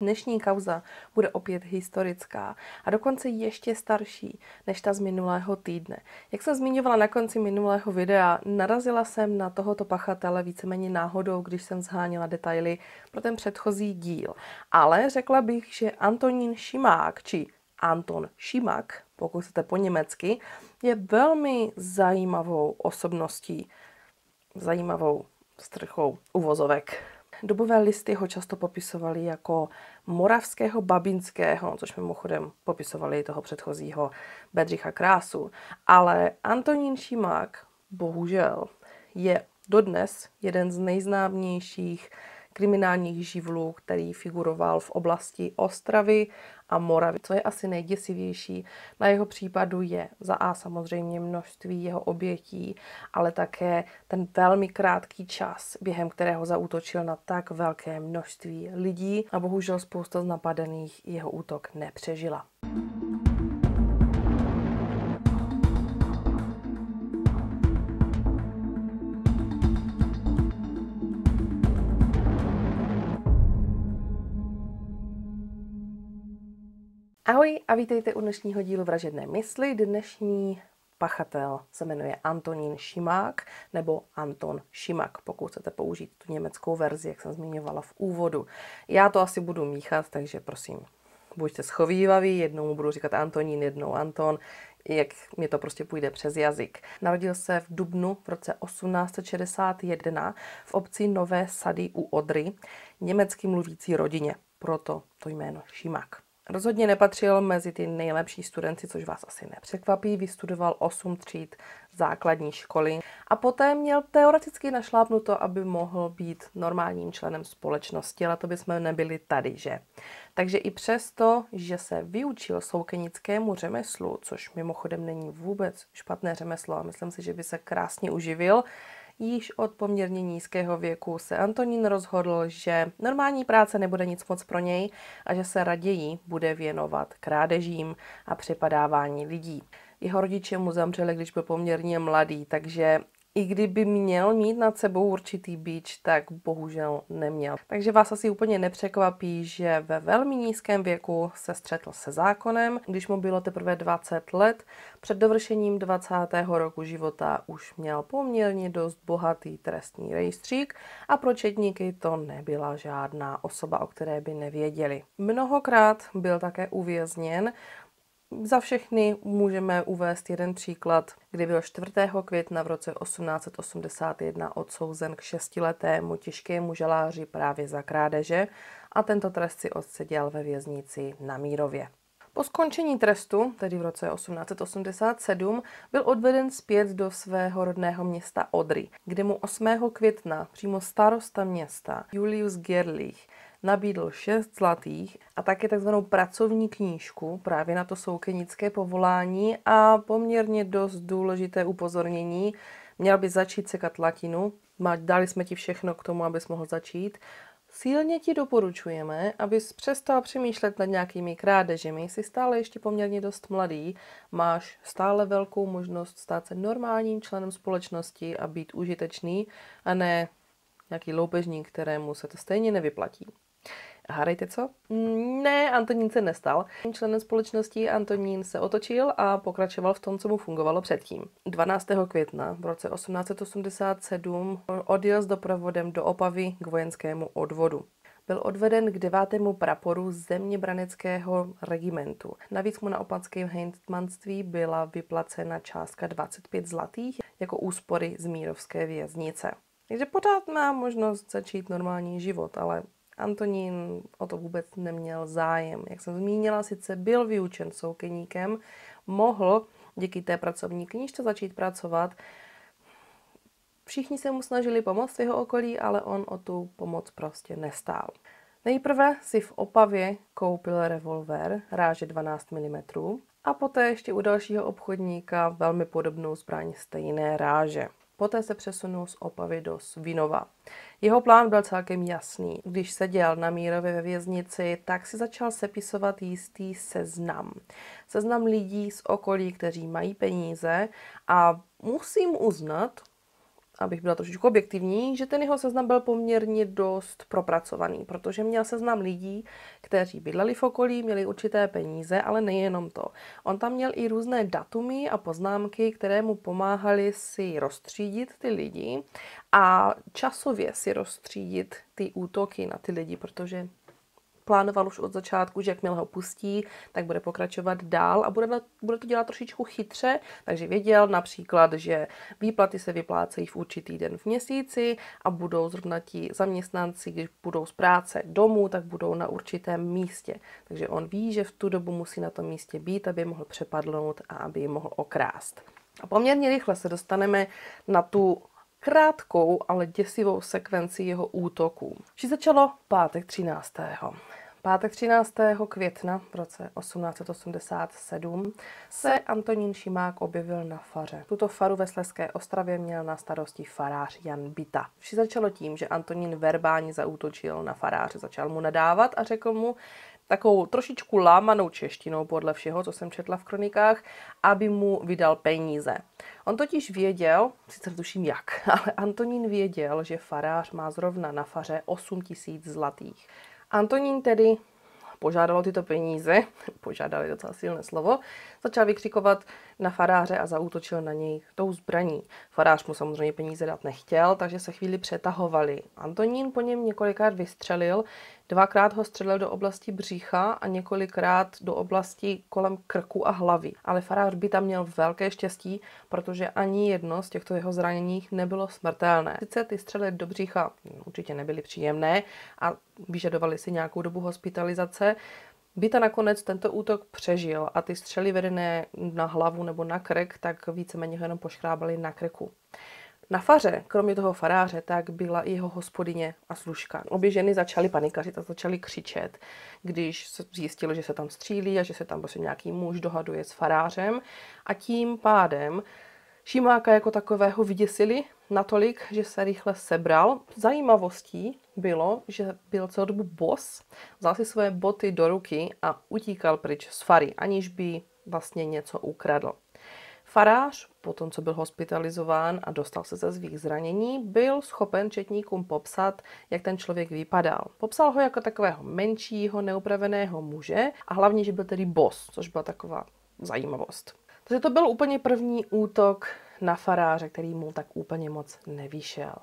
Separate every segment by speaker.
Speaker 1: Dnešní kauza bude opět historická a dokonce ještě starší než ta z minulého týdne. Jak jsem zmiňovala na konci minulého videa, narazila jsem na tohoto pachatele víceméně náhodou, když jsem zháněla detaily pro ten předchozí díl. Ale řekla bych, že Antonín Šimák, či Anton Šimak, pokud chcete po německy, je velmi zajímavou osobností, zajímavou strchou uvozovek. Dobové listy ho často popisovali jako moravského babinského, což mimochodem popisovali toho předchozího Bedřicha Krásu. Ale Antonín Šimák, bohužel, je dodnes jeden z nejznámějších kriminálních živlů, který figuroval v oblasti Ostravy a Moravy. Co je asi nejděsivější na jeho případu je za A samozřejmě množství jeho obětí, ale také ten velmi krátký čas, během kterého zautočil na tak velké množství lidí a bohužel spousta z napadených jeho útok nepřežila. Ahoj a vítejte u dnešního dílu Vražedné mysli. Dnešní pachatel se jmenuje Antonín Šimák nebo Anton Šimak, pokud chcete použít tu německou verzi, jak jsem zmiňovala v úvodu. Já to asi budu míchat, takže prosím, buďte schovývaví, jednou budu říkat Antonín, jednou Anton, jak mi to prostě půjde přes jazyk. Narodil se v Dubnu v roce 1861 v obci Nové Sady u Odry, německy mluvící rodině, proto to jméno Šimak. Rozhodně nepatřil mezi ty nejlepší studenty, což vás asi nepřekvapí. Vystudoval 8 tříd základní školy a poté měl teoreticky našlápnuto, aby mohl být normálním členem společnosti, ale to bychom nebyli tady, že? Takže i přesto, že se vyučil soukenickému řemeslu, což mimochodem není vůbec špatné řemeslo a myslím si, že by se krásně uživil, Již od poměrně nízkého věku se Antonín rozhodl, že normální práce nebude nic moc pro něj a že se raději bude věnovat krádežím a přepadávání lidí. Jeho rodiče mu zemřeli, když byl poměrně mladý, takže i kdyby měl mít nad sebou určitý bíč, tak bohužel neměl. Takže vás asi úplně nepřekvapí, že ve velmi nízkém věku se střetl se zákonem, když mu bylo teprve 20 let. Před dovršením 20. roku života už měl poměrně dost bohatý trestní rejstřík a pro četníky to nebyla žádná osoba, o které by nevěděli. Mnohokrát byl také uvězněn, za všechny můžeme uvést jeden příklad, kdy byl 4. května v roce 1881 odsouzen k šestiletému těžkému žaláři právě za krádeže a tento trest si odseděl ve věznici na Mírově. Po skončení trestu, tedy v roce 1887, byl odveden zpět do svého rodného města Odry, kde mu 8. května přímo starosta města Julius Gerlich nabídl 6 zlatých a také takzvanou pracovní knížku právě na to soukenické povolání a poměrně dost důležité upozornění. Měl by začít sekat latinu, dali jsme ti všechno k tomu, abys mohl začít. Silně ti doporučujeme, abys přestal přemýšlet nad nějakými krádežemi. Jsi stále ještě poměrně dost mladý, máš stále velkou možnost stát se normálním členem společnosti a být užitečný, a ne nějaký loupežník, kterému se to stejně nevyplatí. Hádejte co? Ne, Antonín se nestal. Členem společnosti Antonín se otočil a pokračoval v tom, co mu fungovalo předtím. 12. května v roce 1887 odjel s doprovodem do Opavy k vojenskému odvodu. Byl odveden k devátému praporu země braneckého regimentu. Navíc mu na opatském hejtmanství byla vyplacena částka 25 zlatých jako úspory z mírovské věznice. Takže pořád má možnost začít normální život, ale Antonín o to vůbec neměl zájem. Jak jsem zmínila, sice byl vyučen soukeníkem, mohl díky té pracovní knížce začít pracovat. Všichni se mu snažili pomoct v jeho okolí, ale on o tu pomoc prostě nestál. Nejprve si v Opavě koupil revolver ráže 12 mm a poté ještě u dalšího obchodníka velmi podobnou zbraň stejné ráže. Poté se přesunul z Opavy do Svinova. Jeho plán byl celkem jasný. Když seděl na Mírově ve věznici, tak si začal sepisovat jistý seznam. Seznam lidí z okolí, kteří mají peníze a musím uznat, abych byla trošičku objektivní, že ten jeho seznam byl poměrně dost propracovaný, protože měl seznam lidí, kteří bydleli v okolí, měli určité peníze, ale nejenom to. On tam měl i různé datumy a poznámky, které mu pomáhaly si rozstřídit ty lidi a časově si rozstřídit ty útoky na ty lidi, protože plánoval už od začátku, že jakmile ho pustí, tak bude pokračovat dál a bude, bude to dělat trošičku chytře, takže věděl například, že výplaty se vyplácejí v určitý den v měsíci a budou zrovna ti zaměstnanci, když budou z práce domů, tak budou na určitém místě. Takže on ví, že v tu dobu musí na tom místě být, aby mohl přepadnout a aby mohl okrást. A poměrně rychle se dostaneme na tu krátkou, ale děsivou sekvenci jeho útoků. Vše začalo pátek 13. Pátek 13. května v roce 1887 se Antonín Šimák objevil na faře. Tuto faru ve Sleské Ostravě měl na starosti farář Jan Bita. Vše začalo tím, že Antonín verbálně zaútočil na faráře, začal mu nadávat a řekl mu, takovou trošičku lámanou češtinou podle všeho, co jsem četla v kronikách, aby mu vydal peníze. On totiž věděl, sice tuším jak, ale Antonín věděl, že farář má zrovna na faře 8 tisíc zlatých. Antonín tedy požádal tyto peníze, požádali docela silné slovo, začal vykřikovat na faráře a zaútočil na něj tou zbraní. Farář mu samozřejmě peníze dát nechtěl, takže se chvíli přetahovali. Antonín po něm několikrát vystřelil, dvakrát ho střelil do oblasti břicha a několikrát do oblasti kolem krku a hlavy. Ale farář by tam měl velké štěstí, protože ani jedno z těchto jeho zraněních nebylo smrtelné. Sice ty střely do břicha určitě nebyly příjemné a vyžadovali si nějakou dobu hospitalizace, Bita nakonec tento útok přežil a ty střely vedené na hlavu nebo na krk, tak víceméně ho jenom poškrábali na krku. Na faře, kromě toho faráře, tak byla i jeho hospodyně a služka. Obě ženy začaly panikařit a začaly křičet, když se zjistilo, že se tam střílí a že se tam prostě nějaký muž dohaduje s farářem. A tím pádem Šimáka jako takového vyděsili natolik, že se rychle sebral. Zajímavostí bylo, že byl celou dobu bos, vzal si svoje boty do ruky a utíkal pryč z fary, aniž by vlastně něco ukradl. Farář, po tom, co byl hospitalizován a dostal se ze svých zranění, byl schopen četníkům popsat, jak ten člověk vypadal. Popsal ho jako takového menšího, neupraveného muže a hlavně, že byl tedy bos, což byla taková zajímavost. Takže to byl úplně první útok na faráře, který mu tak úplně moc nevyšel.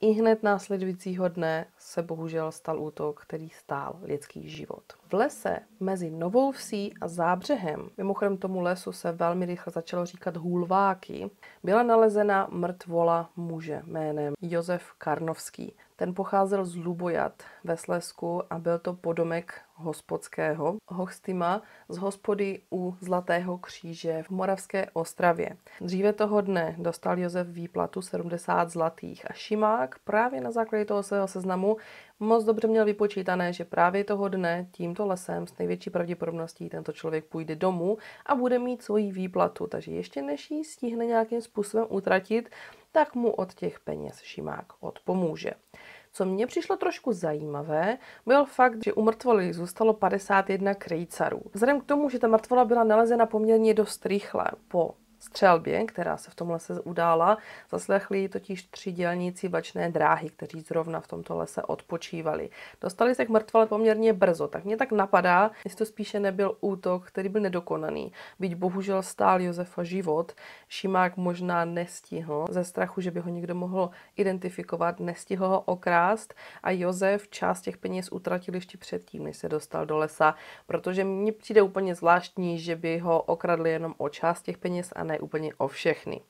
Speaker 1: I hned následujícího dne se bohužel stal útok, který stál lidský život. V lese mezi Novou Vsí a Zábřehem, mimochodem tomu lesu se velmi rychle začalo říkat hůlváky, byla nalezena mrtvola muže jménem Josef Karnovský. Ten pocházel z Lubojat ve Slesku a byl to podomek hospodského Hochstima z hospody u Zlatého kříže v Moravské Ostravě. Dříve toho dne dostal Josef výplatu 70 zlatých a Šimák právě na základě toho svého seznamu moc dobře měl vypočítané, že právě toho dne tímto lesem s největší pravděpodobností tento člověk půjde domů a bude mít svoji výplatu. Takže ještě než ji stihne nějakým způsobem utratit, tak mu od těch peněz Šimák odpomůže. Co mě přišlo trošku zajímavé, byl fakt, že u mrtvoly zůstalo 51 krejcarů. Vzhledem k tomu, že ta mrtvola byla nalezena poměrně dost rychle po střelbě, která se v tom lese udála, zaslechli totiž tři dělníci vlačné dráhy, kteří zrovna v tomto lese odpočívali. Dostali se k mrtvole poměrně brzo, tak mě tak napadá, jestli to spíše nebyl útok, který byl nedokonaný. Byť bohužel stál Josefa život, Šimák možná nestihl ze strachu, že by ho někdo mohl identifikovat, nestihl ho okrást a Josef část těch peněz utratil ještě předtím, než se dostal do lesa, protože mně přijde úplně zvláštní, že by ho okradli jenom o část těch peněz a ne úplně o všechny.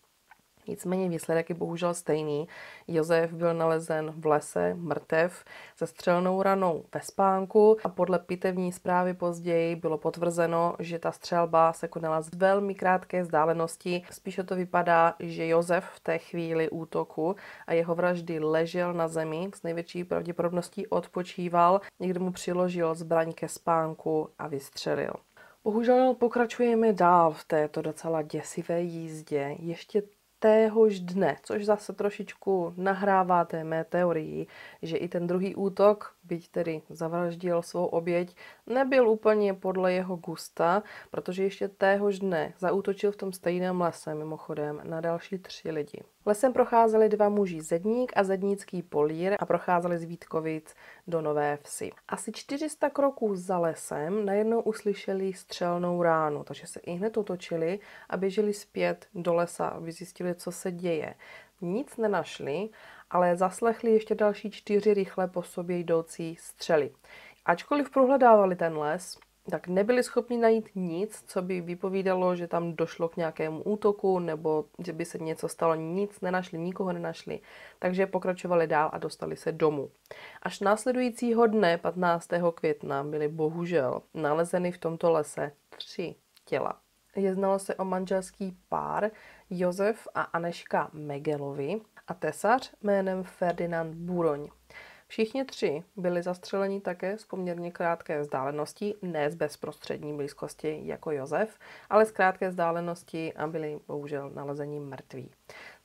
Speaker 1: Nicméně výsledek je bohužel stejný. Josef byl nalezen v lese mrtev se střelnou ranou ve spánku a podle pitevní zprávy později bylo potvrzeno, že ta střelba se konala z velmi krátké vzdálenosti. Spíše to vypadá, že Josef v té chvíli útoku a jeho vraždy ležel na zemi, s největší pravděpodobností odpočíval, někdo mu přiložil zbraň ke spánku a vystřelil. Bohužel pokračujeme dál v této docela děsivé jízdě. Ještě téhož dne, což zase trošičku nahrává té mé teorii, že i ten druhý útok byť tedy zavraždil svou oběť, nebyl úplně podle jeho gusta, protože ještě téhož dne zaútočil v tom stejném lese mimochodem na další tři lidi. Lesem procházeli dva muži Zedník a Zednícký polír a procházeli z Vítkovic do Nové Vsi. Asi 400 kroků za lesem najednou uslyšeli střelnou ránu, takže se i hned otočili a běželi zpět do lesa, aby zjistili, co se děje. Nic nenašli, ale zaslechli ještě další čtyři rychle po sobě jdoucí střely. Ačkoliv prohledávali ten les, tak nebyli schopni najít nic, co by vypovídalo, že tam došlo k nějakému útoku nebo že by se něco stalo. Nic nenašli, nikoho nenašli. Takže pokračovali dál a dostali se domů. Až následujícího dne, 15. května, byly bohužel nalezeny v tomto lese tři těla. Jednalo se o manželský pár Josef a Aneška Megelovi a tesař jménem Ferdinand Buroň. Všichni tři byli zastřeleni také z poměrně krátké vzdálenosti, ne z bezprostřední blízkosti jako Josef, ale z krátké vzdálenosti a byli bohužel nalezeni mrtví.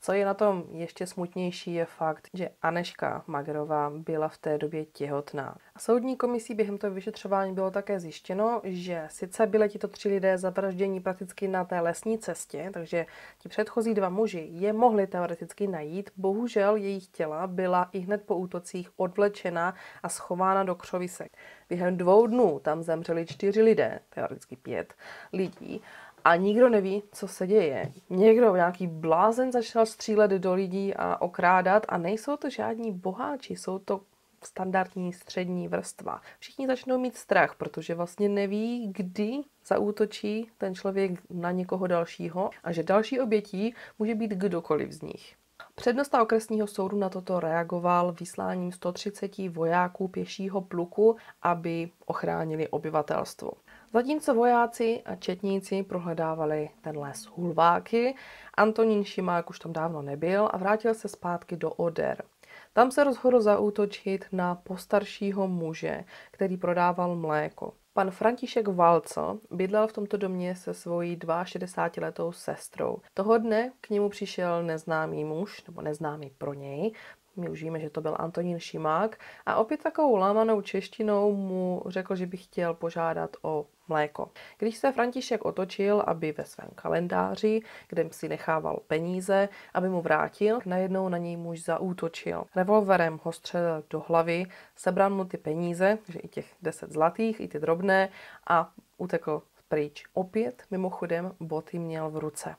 Speaker 1: Co je na tom ještě smutnější je fakt, že Aneška Magerová byla v té době těhotná. A soudní komisí během toho vyšetřování bylo také zjištěno, že sice byli tito tři lidé zavražděni prakticky na té lesní cestě, takže ti předchozí dva muži je mohli teoreticky najít, bohužel jejich těla byla i hned po útocích odvlečena a schována do křovisek. Během dvou dnů tam zemřeli čtyři lidé, teoreticky pět lidí, a nikdo neví, co se děje. Někdo, nějaký blázen začal střílet do lidí a okrádat a nejsou to žádní boháči, jsou to standardní střední vrstva. Všichni začnou mít strach, protože vlastně neví, kdy zaútočí ten člověk na někoho dalšího a že další obětí může být kdokoliv z nich. Přednosta okresního soudu na toto reagoval vysláním 130 vojáků pěšího pluku, aby ochránili obyvatelstvo. Zatímco vojáci a četníci prohledávali ten les hulváky, Antonín Šimák už tam dávno nebyl a vrátil se zpátky do Oder. Tam se rozhodl zaútočit na postaršího muže, který prodával mléko. Pan František Valco bydlel v tomto domě se svojí 62-letou sestrou. Toho dne k němu přišel neznámý muž, nebo neznámý pro něj, my už víme, že to byl Antonín Šimák a opět takovou lámanou češtinou mu řekl, že by chtěl požádat o mléko. Když se František otočil, aby ve svém kalendáři, kde si nechával peníze, aby mu vrátil, najednou na něj muž zaútočil. Revolverem ho střelil do hlavy, sebral mu ty peníze, že i těch 10 zlatých, i ty drobné a utekl pryč. Opět mimochodem boty měl v ruce.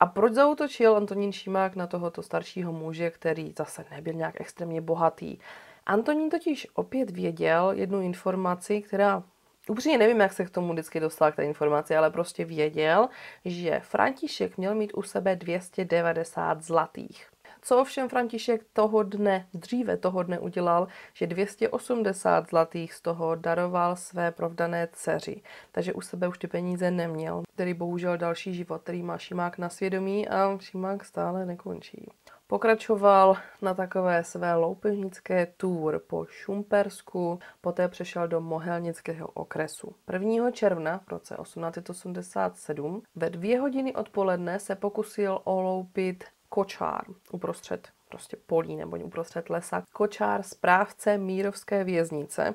Speaker 1: A proč zautočil Antonín Šimák na tohoto staršího muže, který zase nebyl nějak extrémně bohatý? Antonín totiž opět věděl jednu informaci, která Upřímně nevím, jak se k tomu vždycky dostal k té informaci, ale prostě věděl, že František měl mít u sebe 290 zlatých. Co ovšem František toho dne, dříve toho dne udělal, že 280 zlatých z toho daroval své provdané dceři. Takže u sebe už ty peníze neměl. Který bohužel další život, který má Šimák na svědomí a Šimák stále nekončí. Pokračoval na takové své loupežnické tour po Šumpersku, poté přešel do Mohelnického okresu. 1. června v roce 1887 ve dvě hodiny odpoledne se pokusil oloupit kočár uprostřed prostě polí nebo uprostřed lesa. Kočár správce Mírovské věznice,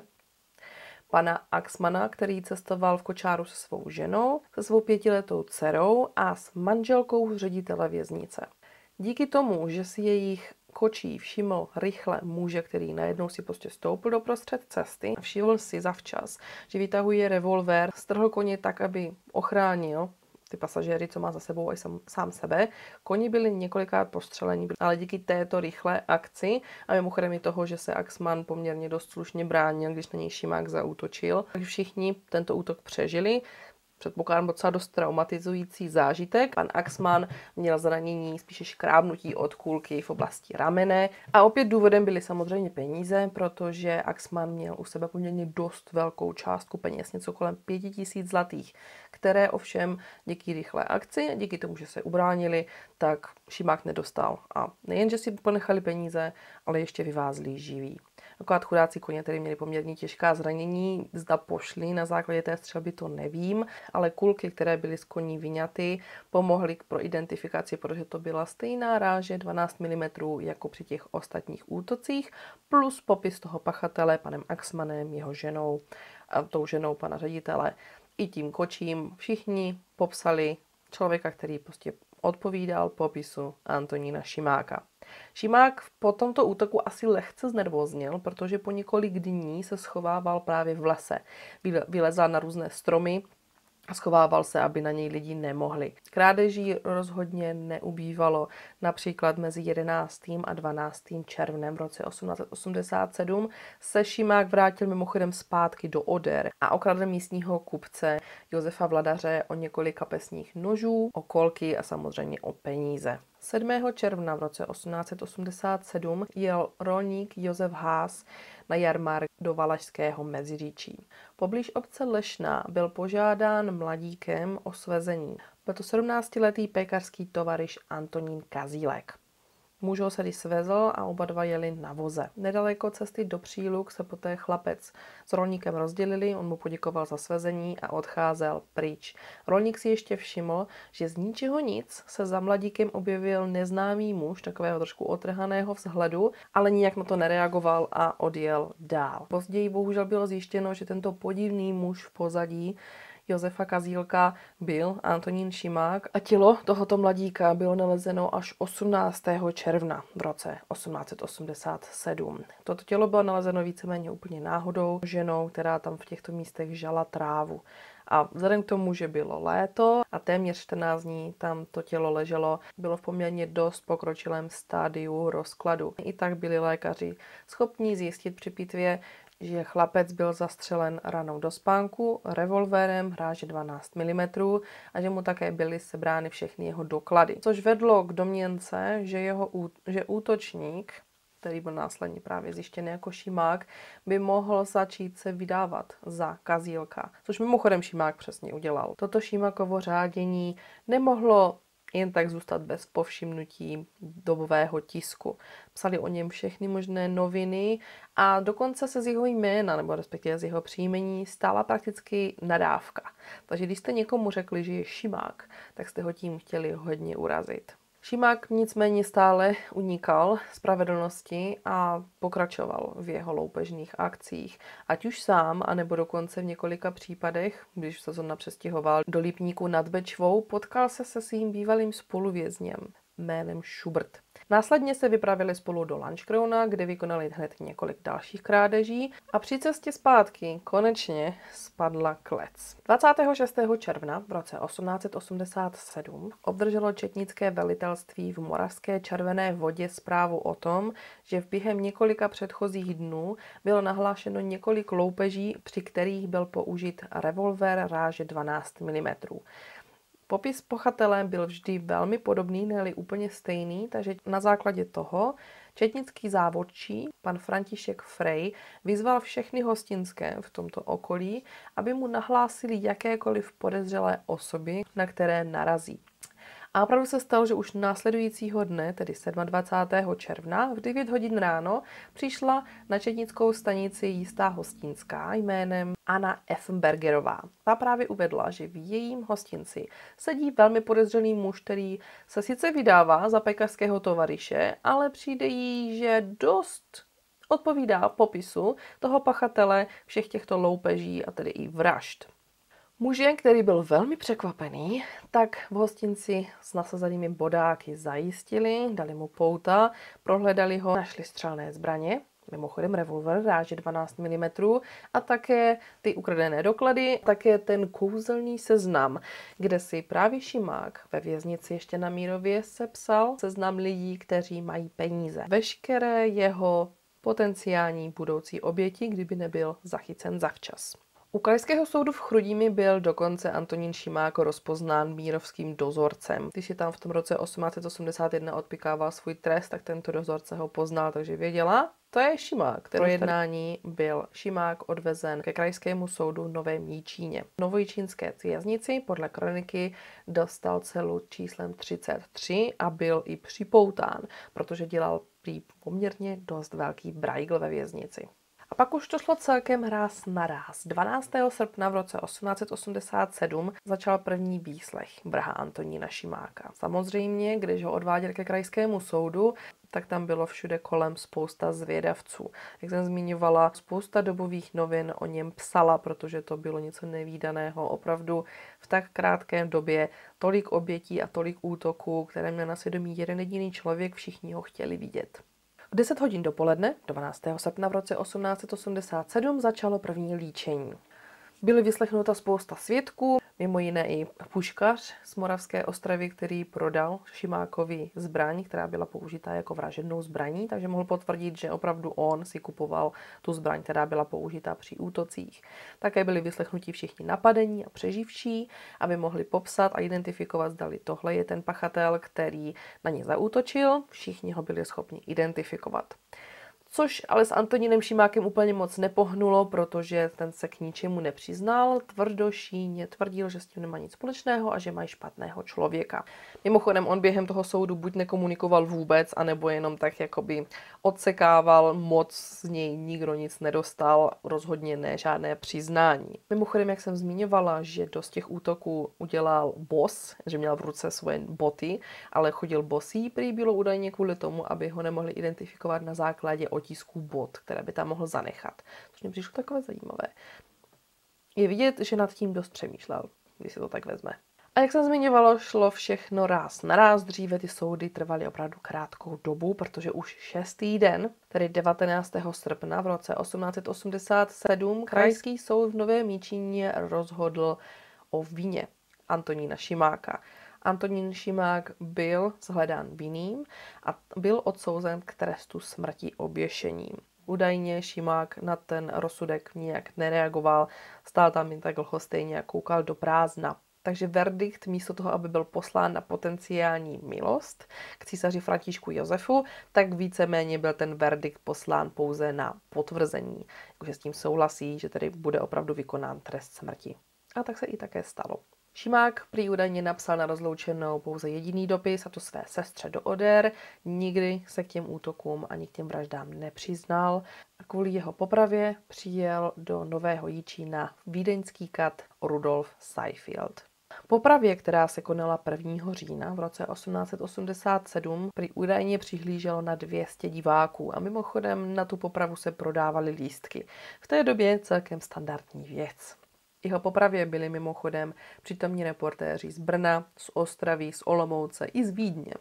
Speaker 1: pana Axmana, který cestoval v kočáru se svou ženou, se svou pětiletou dcerou a s manželkou ředitele věznice. Díky tomu, že si jejich kočí všiml rychle muže, který najednou si prostě stoupil do prostřed cesty, všiml si zavčas, že vytahuje revolver, strhl koně tak, aby ochránil ty pasažéry, co má za sebou i sam, sám sebe. Koni byli několikrát postřeleni, ale díky této rychlé akci a mimochodem i toho, že se Axman poměrně dost slušně bránil, když na něj Šimák zaútočil, takže všichni tento útok přežili předpokládám docela dost traumatizující zážitek. Pan Axman měl zranění spíše škrábnutí od kulky v oblasti ramene a opět důvodem byly samozřejmě peníze, protože Axman měl u sebe poměrně dost velkou částku peněz, něco kolem 5000 zlatých, které ovšem díky rychlé akci, díky tomu, že se ubránili, tak Šimák nedostal. A nejen, že si ponechali peníze, ale ještě vyvázli živí. Akorát chudáci koně, který měli poměrně těžká zranění, zda pošli na základě té střelby, to nevím, ale kulky, které byly z koní vyňaty, pomohly pro identifikaci, protože to byla stejná ráže 12 mm jako při těch ostatních útocích, plus popis toho pachatele panem Axmanem, jeho ženou, a tou ženou pana ředitele i tím kočím. Všichni popsali člověka, který prostě odpovídal popisu Antonína Šimáka. Šimák po tomto útoku asi lehce znervoznil, protože po několik dní se schovával právě v lese. Vylezal na různé stromy, a schovával se, aby na něj lidi nemohli. Krádeží rozhodně neubývalo. Například mezi 11. a 12. červnem v roce 1887 se Šimák vrátil mimochodem zpátky do Oder a okradl místního kupce Josefa Vladaře o několik kapesních nožů, o kolky a samozřejmě o peníze. 7. června v roce 1887 jel rolník Josef Haas na jarmark do Valašského Meziříčí. Poblíž obce Lešná byl požádán mladíkem o svezení. Byl to 17-letý pekařský tovariš Antonín Kazílek. Muž ho tedy svezl a oba dva jeli na voze. Nedaleko cesty do Příluk se poté chlapec s rolníkem rozdělili, on mu poděkoval za svezení a odcházel pryč. Rolník si ještě všiml, že z ničeho nic se za mladíkem objevil neznámý muž, takového trošku otrhaného vzhledu, ale nijak na to nereagoval a odjel dál. Později bohužel bylo zjištěno, že tento podivný muž v pozadí Josefa Kazílka byl Antonín Šimák a tělo tohoto mladíka bylo nalezeno až 18. června v roce 1887. Toto tělo bylo nalezeno víceméně úplně náhodou ženou, která tam v těchto místech žala trávu. A vzhledem k tomu, že bylo léto a téměř 14 dní tam to tělo leželo, bylo v poměrně dost pokročilém stádiu rozkladu. I tak byli lékaři schopni zjistit při pitvě, že chlapec byl zastřelen ranou do spánku, revolverem hráže 12 mm a že mu také byly sebrány všechny jeho doklady. Což vedlo k domněnce, že, jeho, že útočník, který byl následně právě zjištěn jako Šimák, by mohl začít se vydávat za Kazílka, což mimochodem Šimák přesně udělal. Toto Šimákovo řádění nemohlo jen tak zůstat bez povšimnutí dobového tisku. Psali o něm všechny možné noviny a dokonce se z jeho jména, nebo respektive z jeho příjmení, stala prakticky nadávka. Takže když jste někomu řekli, že je šimák, tak jste ho tím chtěli hodně urazit. Šimák nicméně stále unikal spravedlnosti a pokračoval v jeho loupežných akcích. Ať už sám, anebo dokonce v několika případech, když se zrovna přestěhoval do Lipníku nad Bečvou, potkal se se svým bývalým spoluvězněm jménem Schubert. Následně se vypravili spolu do Lanškrona, kde vykonali hned několik dalších krádeží a při cestě zpátky konečně spadla klec. 26. června v roce 1887 obdrželo četnické velitelství v Moravské červené vodě zprávu o tom, že v během několika předchozích dnů bylo nahlášeno několik loupeží, při kterých byl použit revolver ráže 12 mm. Popis pochatele byl vždy velmi podobný, ne úplně stejný, takže na základě toho četnický závodčí, pan František Frey, vyzval všechny hostinské v tomto okolí, aby mu nahlásili jakékoliv podezřelé osoby, na které narazí. A opravdu se stalo, že už následujícího dne, tedy 27. června, v 9 hodin ráno, přišla na četnickou stanici jistá hostinská jménem Anna Effenbergerová. Ta právě uvedla, že v jejím hostinci sedí velmi podezřelý muž, který se sice vydává za pekařského tovariše, ale přijde jí, že dost odpovídá popisu toho pachatele všech těchto loupeží a tedy i vražd. Muže, který byl velmi překvapený, tak v hostinci s nasazenými bodáky zajistili, dali mu pouta, prohledali ho, našli střelné zbraně, mimochodem revolver ráže 12 mm a také ty ukradené doklady, také ten kouzelný seznam, kde si právě Šimák ve věznici ještě na Mírově sepsal seznam lidí, kteří mají peníze. Veškeré jeho potenciální budoucí oběti, kdyby nebyl zachycen zavčas. U krajského soudu v Chrudimi byl dokonce Antonín Šimák rozpoznán mírovským dozorcem. Když si tam v tom roce 1881 odpikával svůj trest, tak tento dozorce ho poznal, takže věděla, to je Šimák. Pro jednání byl Šimák odvezen ke krajskému soudu v Nové Míčíně. V Novojičínské věznici podle kroniky dostal celu číslem 33 a byl i připoután, protože dělal prý poměrně dost velký brajgl ve věznici. A pak už to šlo celkem ráz na ráz. 12. srpna v roce 1887 začal první výslech Braha Antonína Šimáka. Samozřejmě, když ho odváděl ke krajskému soudu, tak tam bylo všude kolem spousta zvědavců. Jak jsem zmiňovala, spousta dobových novin o něm psala, protože to bylo něco nevýdaného. Opravdu v tak krátké době tolik obětí a tolik útoků, které měl na svědomí jeden jediný člověk, všichni ho chtěli vidět. V 10 hodin dopoledne, 12. srpna v roce 1887, začalo první líčení. Byly vyslechnuta spousta svědků, mimo jiné i puškař z Moravské ostravy, který prodal Šimákovi zbraň, která byla použitá jako vražednou zbraní, takže mohl potvrdit, že opravdu on si kupoval tu zbraň, která byla použitá při útocích. Také byli vyslechnuti všichni napadení a přeživší, aby mohli popsat a identifikovat, zdali tohle je ten pachatel, který na ně zaútočil. Všichni ho byli schopni identifikovat což ale s Antonínem Šimákem úplně moc nepohnulo, protože ten se k ničemu nepřiznal, tvrdošíně tvrdil, že s tím nemá nic společného a že mají špatného člověka. Mimochodem, on během toho soudu buď nekomunikoval vůbec, anebo jenom tak jakoby odsekával, moc z něj nikdo nic nedostal, rozhodně ne žádné přiznání. Mimochodem, jak jsem zmiňovala, že dost těch útoků udělal boss, že měl v ruce svoje boty, ale chodil bosý, prý bylo údajně kvůli tomu, aby ho nemohli identifikovat na základě otisků bot, které by tam mohl zanechat. Což mě přišlo takové zajímavé. Je vidět, že nad tím dost přemýšlel, když se to tak vezme. A jak jsem zmiňovalo, šlo všechno ráz na ráz. Dříve ty soudy trvaly opravdu krátkou dobu, protože už šestý den, tedy 19. srpna v roce 1887, krajský soud v Nové Míčině rozhodl o víně Antonína Šimáka. Antonín Šimák byl shledán vinným a byl odsouzen k trestu smrti oběšením. Údajně Šimák na ten rozsudek nijak nereagoval, stál tam jen tak lhostejně a koukal do prázdna. Takže verdikt místo toho, aby byl poslán na potenciální milost k císaři Františku Josefu, tak víceméně byl ten verdikt poslán pouze na potvrzení, že s tím souhlasí, že tedy bude opravdu vykonán trest smrti. A tak se i také stalo. Šimák prý údajně napsal na rozloučenou pouze jediný dopis, a to své sestře do Oder. Nikdy se k těm útokům ani k těm vraždám nepřiznal. Kvůli jeho popravě přijel do Nového Jíčína vídeňský kat Rudolf Seifield. Popravě, která se konala 1. října v roce 1887, prý údajně přihlíželo na 200 diváků a mimochodem na tu popravu se prodávaly lístky. V té době celkem standardní věc. Jeho popravě byli mimochodem přítomní reportéři z Brna, z Ostravy, z Olomouce i z Vídně.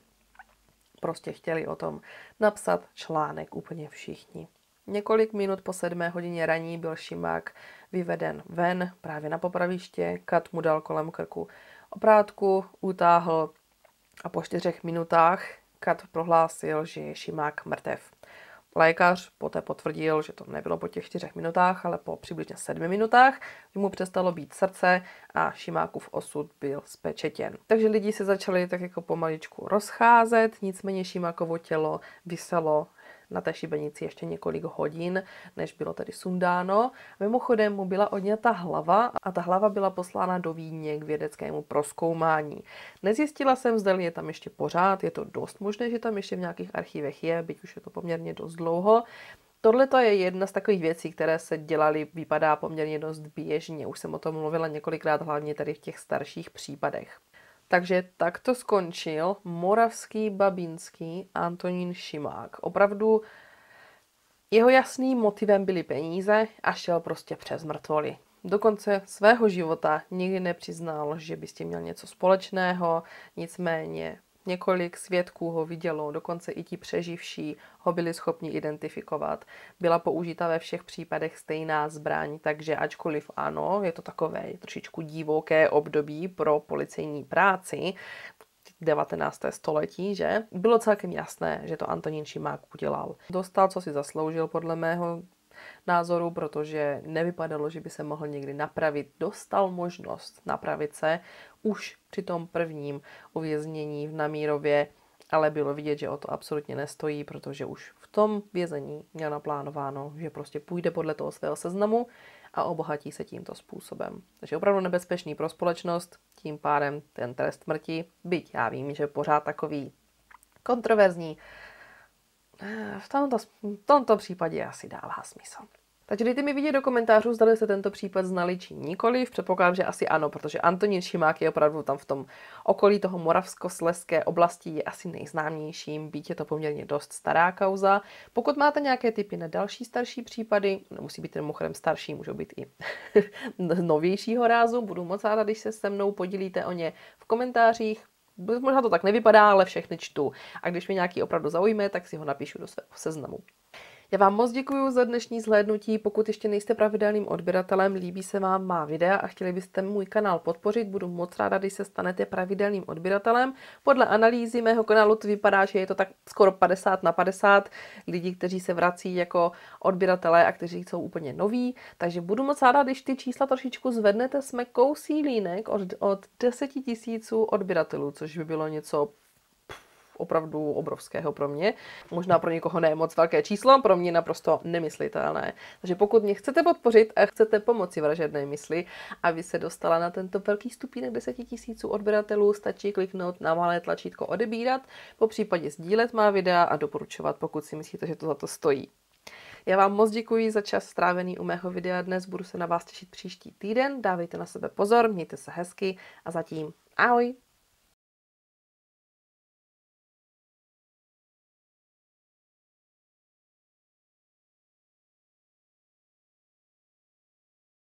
Speaker 1: Prostě chtěli o tom napsat článek úplně všichni. Několik minut po sedmé hodině raní byl Šimák vyveden ven právě na popraviště, kat mu dal kolem krku oprátku, utáhl a po čtyřech minutách kat prohlásil, že je Šimák mrtev. Lékař poté potvrdil, že to nebylo po těch čtyřech minutách, ale po přibližně sedmi minutách, kdy mu přestalo být srdce a Šimákův osud byl spečetěn. Takže lidi se začali tak jako pomaličku rozcházet, nicméně Šimákovo tělo vyselo na té šibenici ještě několik hodin, než bylo tedy sundáno. Mimochodem mu byla odňata hlava a ta hlava byla poslána do Vídně k vědeckému proskoumání. Nezjistila jsem, zda je tam ještě pořád, je to dost možné, že tam ještě v nějakých archivech je, byť už je to poměrně dost dlouho. Tohle je jedna z takových věcí, které se dělaly, vypadá poměrně dost běžně. Už jsem o tom mluvila několikrát, hlavně tady v těch starších případech. Takže takto skončil moravský babínský Antonín Šimák. Opravdu jeho jasným motivem byly peníze a šel prostě přes mrtvoly. Do konce svého života nikdy nepřiznal, že by s tím měl něco společného, nicméně Několik svědků ho vidělo, dokonce i ti přeživší ho byli schopni identifikovat. Byla použita ve všech případech stejná zbraň, takže ačkoliv ano, je to takové trošičku divoké období pro policejní práci, 19. století, že? Bylo celkem jasné, že to Antonín Šimák udělal. Dostal, co si zasloužil, podle mého názoru, protože nevypadalo, že by se mohl někdy napravit. Dostal možnost napravit se už při tom prvním uvěznění v Namírově, ale bylo vidět, že o to absolutně nestojí, protože už v tom vězení měl naplánováno, že prostě půjde podle toho svého seznamu a obohatí se tímto způsobem. Takže opravdu nebezpečný pro společnost, tím pádem ten trest smrti, byť já vím, že pořád takový kontroverzní, Eh, v tomto, v tomto případě asi dává smysl. Takže dejte mi vidět do komentářů, zda jste tento případ znali či nikoliv. Předpokládám, že asi ano, protože Antonín Šimák je opravdu tam v tom okolí toho moravskoslezské oblasti je asi nejznámějším, být je to poměrně dost stará kauza. Pokud máte nějaké typy na další starší případy, nemusí být mimochodem starší, můžou být i novějšího rázu, budu moc ráda, když se se mnou podílíte o ně v komentářích. Možná to tak nevypadá, ale všechny čtu. A když mě nějaký opravdu zaujme, tak si ho napíšu do svého seznamu. Já vám moc děkuji za dnešní zhlédnutí. Pokud ještě nejste pravidelným odběratelem, líbí se vám má videa a chtěli byste můj kanál podpořit, budu moc ráda, když se stanete pravidelným odběratelem. Podle analýzy mého kanálu to vypadá, že je to tak skoro 50 na 50 lidí, kteří se vrací jako odběratelé a kteří jsou úplně noví. Takže budu moc ráda, když ty čísla trošičku zvednete. Jsme kousí línek od, od 10 tisíců odběratelů, což by bylo něco opravdu obrovského pro mě. Možná pro někoho ne moc velké číslo, pro mě naprosto nemyslitelné. Takže pokud mě chcete podpořit a chcete pomoci vražedné mysli, aby se dostala na tento velký stupínek 10 tisíců odběratelů, stačí kliknout na malé tlačítko odebírat, po případě sdílet má videa a doporučovat, pokud si myslíte, že to za to stojí. Já vám moc děkuji za čas strávený u mého videa dnes, budu se na vás těšit příští týden, dávejte na sebe pozor, mějte se hezky a zatím ahoj!